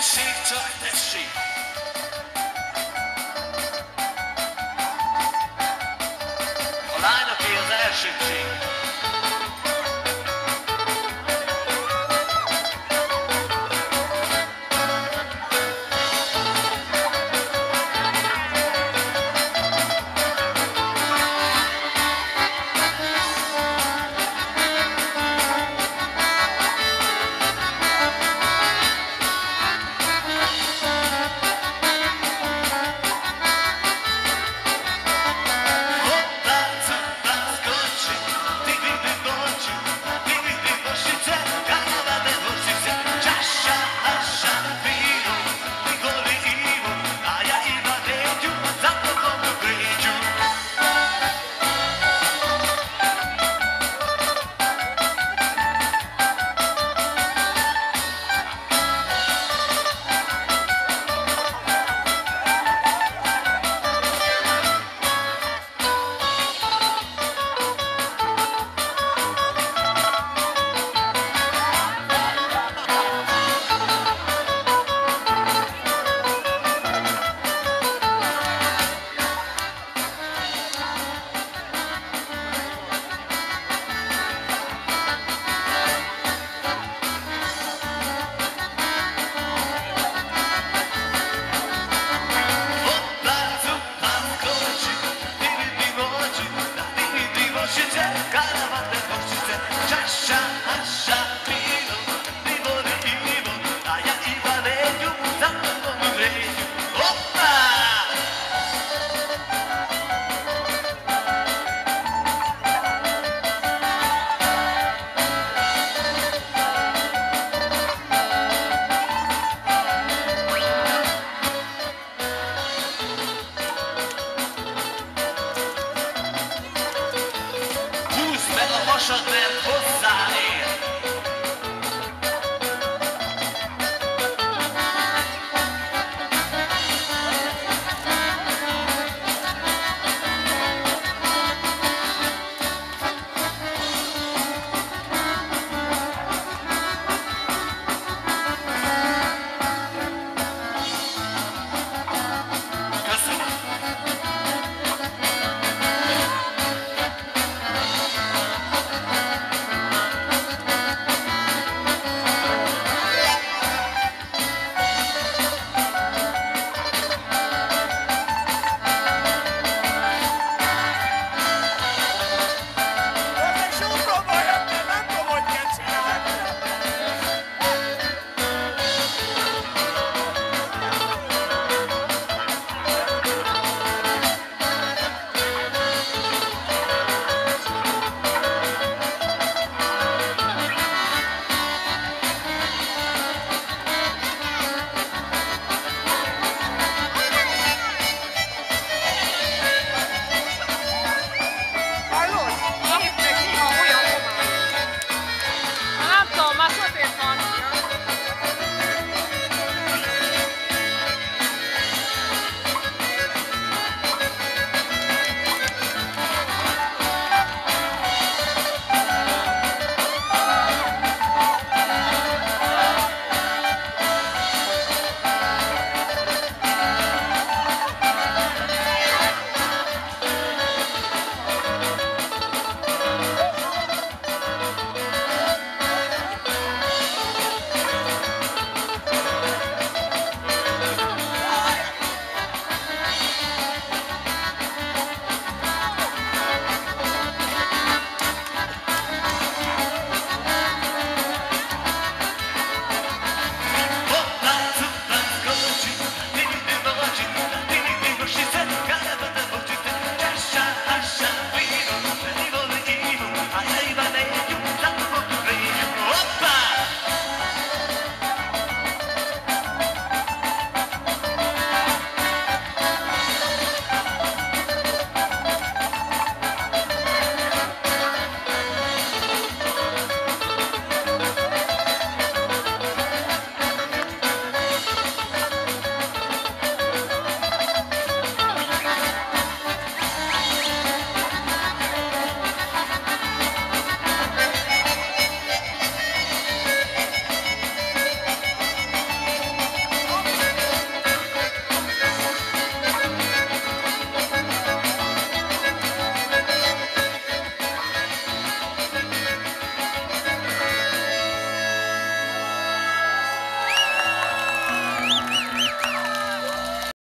tessék, csak tessék! A lányok az elsőség, shut down.